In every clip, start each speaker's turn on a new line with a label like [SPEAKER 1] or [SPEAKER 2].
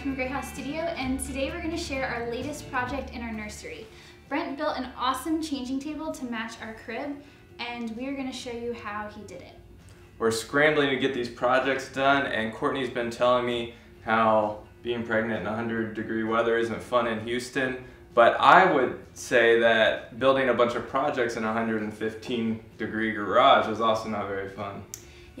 [SPEAKER 1] from Gray House Studio and today we're going to share our latest project in our nursery. Brent built an awesome changing table to match our crib and we are going to show you how he did it.
[SPEAKER 2] We're scrambling to get these projects done and Courtney's been telling me how being pregnant in 100 degree weather isn't fun in Houston but I would say that building a bunch of projects in a 115 degree garage is also not very fun.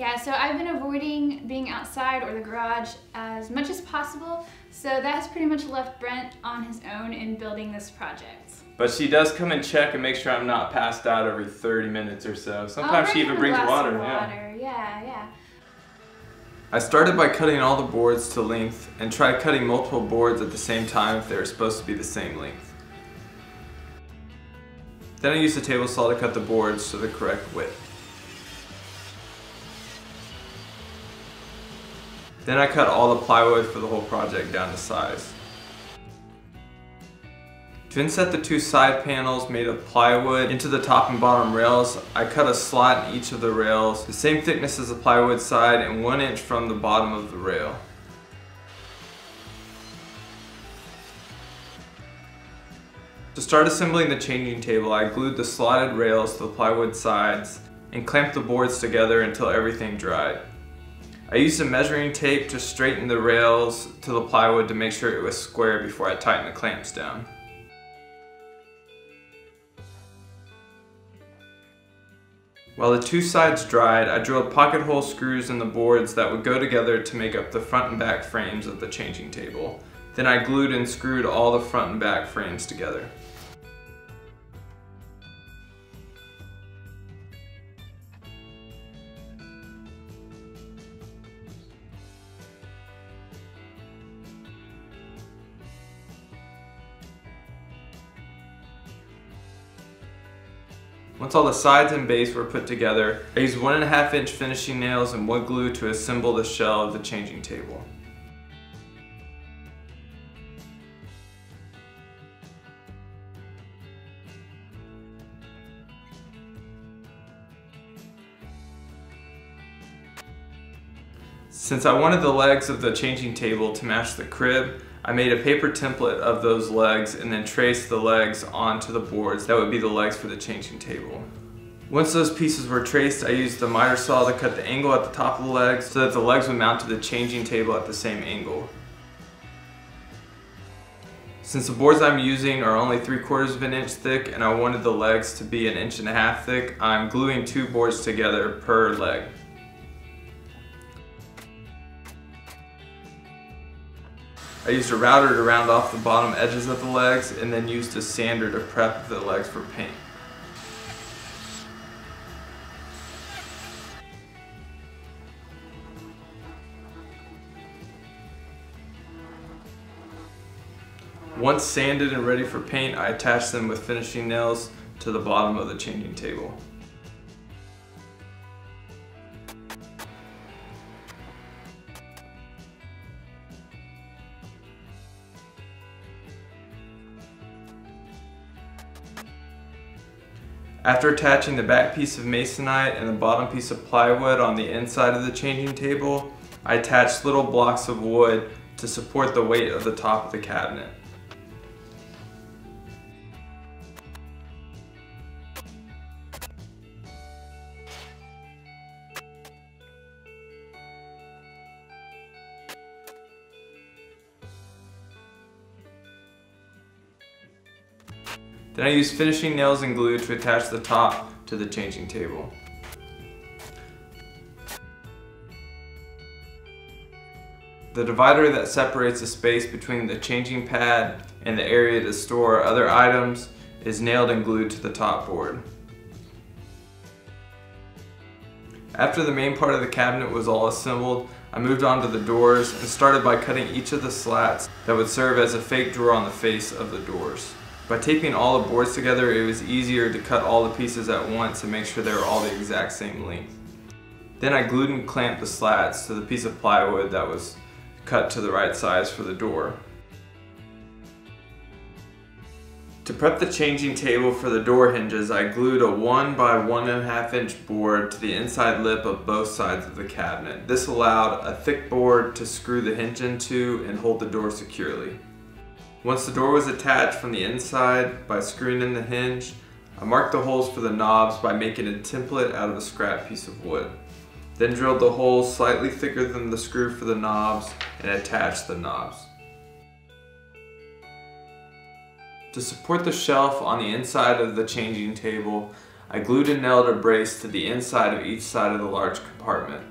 [SPEAKER 1] Yeah, so I've been avoiding being outside or the garage as much as possible, so that has pretty much left Brent on his own in building this project.
[SPEAKER 2] But she does come and check and make sure I'm not passed out every 30 minutes or so. Sometimes she even brings water.
[SPEAKER 1] water. Yeah. yeah, yeah.
[SPEAKER 2] I started by cutting all the boards to length and tried cutting multiple boards at the same time if they were supposed to be the same length. Then I used a table saw to cut the boards to the correct width. Then I cut all the plywood for the whole project down to size. To inset the two side panels made of plywood into the top and bottom rails, I cut a slot in each of the rails, the same thickness as the plywood side and one inch from the bottom of the rail. To start assembling the changing table, I glued the slotted rails to the plywood sides and clamped the boards together until everything dried. I used a measuring tape to straighten the rails to the plywood to make sure it was square before I tightened the clamps down. While the two sides dried, I drilled pocket hole screws in the boards that would go together to make up the front and back frames of the changing table. Then I glued and screwed all the front and back frames together. Once all the sides and base were put together, I used one and a half inch finishing nails and wood glue to assemble the shell of the changing table. Since I wanted the legs of the changing table to match the crib, I made a paper template of those legs and then traced the legs onto the boards. That would be the legs for the changing table. Once those pieces were traced, I used the miter saw to cut the angle at the top of the legs so that the legs would mount to the changing table at the same angle. Since the boards I'm using are only 3 quarters of an inch thick and I wanted the legs to be an inch and a half thick, I'm gluing two boards together per leg. I used a router to round off the bottom edges of the legs and then used a sander to prep the legs for paint. Once sanded and ready for paint, I attached them with finishing nails to the bottom of the changing table. After attaching the back piece of masonite and the bottom piece of plywood on the inside of the changing table, I attached little blocks of wood to support the weight of the top of the cabinet. Then I used finishing nails and glue to attach the top to the changing table. The divider that separates the space between the changing pad and the area to store other items is nailed and glued to the top board. After the main part of the cabinet was all assembled, I moved on to the doors and started by cutting each of the slats that would serve as a fake drawer on the face of the doors. By taping all the boards together, it was easier to cut all the pieces at once and make sure they were all the exact same length. Then I glued and clamped the slats to the piece of plywood that was cut to the right size for the door. To prep the changing table for the door hinges, I glued a 1 by 1.5 inch board to the inside lip of both sides of the cabinet. This allowed a thick board to screw the hinge into and hold the door securely. Once the door was attached from the inside by screwing in the hinge, I marked the holes for the knobs by making a template out of a scrap piece of wood. Then drilled the holes slightly thicker than the screw for the knobs and attached the knobs. To support the shelf on the inside of the changing table, I glued and nailed a brace to the inside of each side of the large compartment.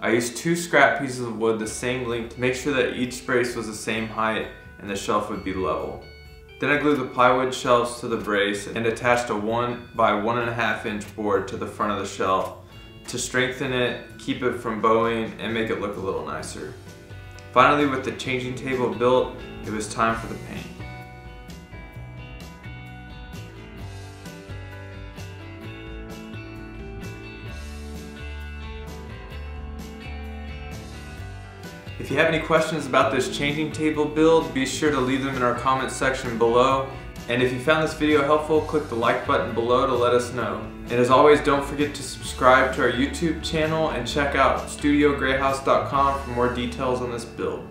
[SPEAKER 2] I used two scrap pieces of wood the same length to make sure that each brace was the same height and the shelf would be level. Then I glued the plywood shelves to the brace and attached a 1 by 1.5 inch board to the front of the shelf to strengthen it, keep it from bowing, and make it look a little nicer. Finally, with the changing table built, it was time for the paint. If you have any questions about this changing table build, be sure to leave them in our comment section below. And if you found this video helpful, click the like button below to let us know. And as always, don't forget to subscribe to our YouTube channel and check out studiograyhouse.com for more details on this build.